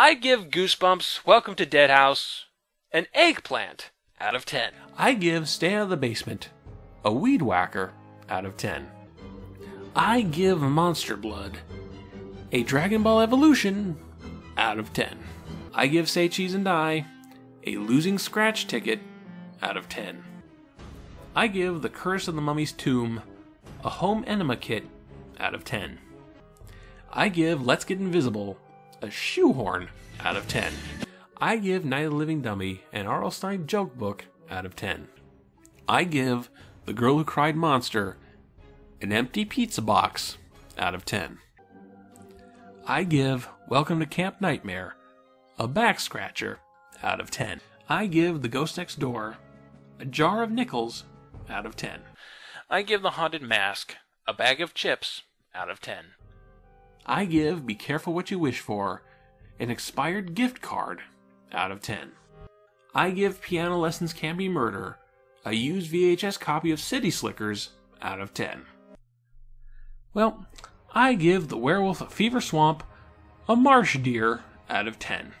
I give Goosebumps Welcome to Deadhouse an eggplant out of 10. I give Stay Out of the Basement a Weed Whacker out of 10. I give Monster Blood a Dragon Ball Evolution out of 10. I give Say Cheese and Die a Losing Scratch Ticket out of 10. I give The Curse of the Mummy's Tomb a Home Enema Kit out of 10. I give Let's Get Invisible a Shoehorn out of 10. I give Night of the Living Dummy an R.L. Stine joke book out of 10. I give The Girl Who Cried Monster an empty pizza box out of 10. I give Welcome to Camp Nightmare a back scratcher out of 10. I give The Ghost Next Door a jar of nickels out of 10. I give The Haunted Mask a bag of chips out of 10. I give Be Careful What You Wish For an expired gift card out of 10. I give Piano Lessons Can Be Murder a used VHS copy of City Slickers out of 10. Well, I give The Werewolf of Fever Swamp a marsh deer out of 10.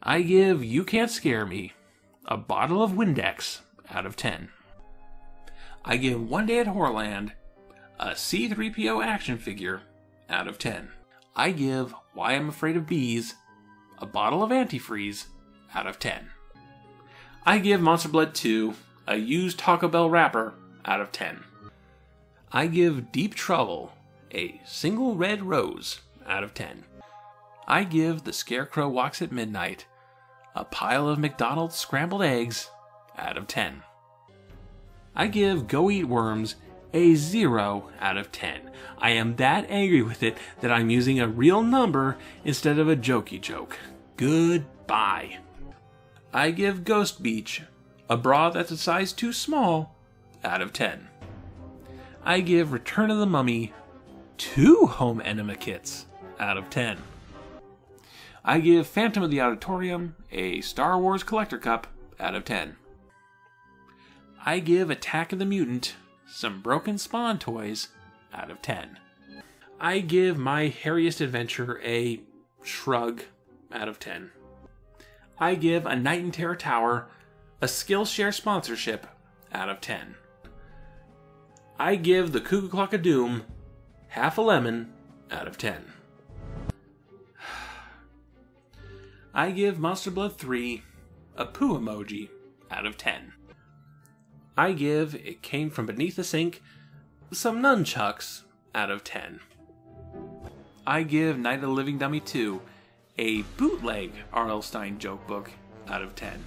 I give You Can't Scare Me a bottle of Windex out of 10. I give One Day at Horrorland a C3PO action figure out of 10. I give Why I'm Afraid of Bees a bottle of antifreeze out of 10. I give Monster Blood 2 a used Taco Bell wrapper out of 10. I give Deep Trouble a single red rose out of 10. I give The Scarecrow Walks at Midnight a pile of McDonald's scrambled eggs out of 10. I give Go Eat Worms a 0 out of 10. I am that angry with it that I'm using a real number instead of a jokey joke. Goodbye. I give Ghost Beach a bra that's a size too small out of 10. I give Return of the Mummy two home enema kits out of 10. I give Phantom of the Auditorium a Star Wars collector cup out of 10. I give Attack of the Mutant some broken Spawn toys out of 10. I give My Hairiest Adventure a shrug out of 10. I give A Night in Terror Tower a Skillshare sponsorship out of 10. I give The Cuckoo Clock of Doom half a lemon out of 10. I give Monster Blood 3 a poo emoji out of 10. I give It Came From Beneath the Sink some nunchucks out of 10. I give Night of the Living Dummy 2 a bootleg R.L. Stine joke book out of 10.